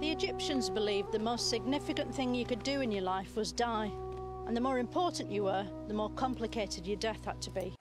The Egyptians believed the most significant thing you could do in your life was die. And the more important you were, the more complicated your death had to be.